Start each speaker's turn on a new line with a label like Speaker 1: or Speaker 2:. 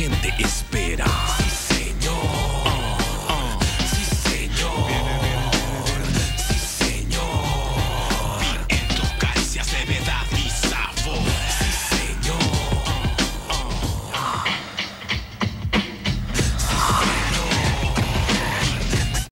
Speaker 1: gente espera.